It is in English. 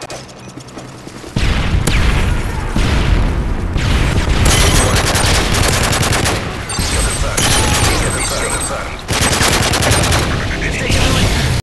you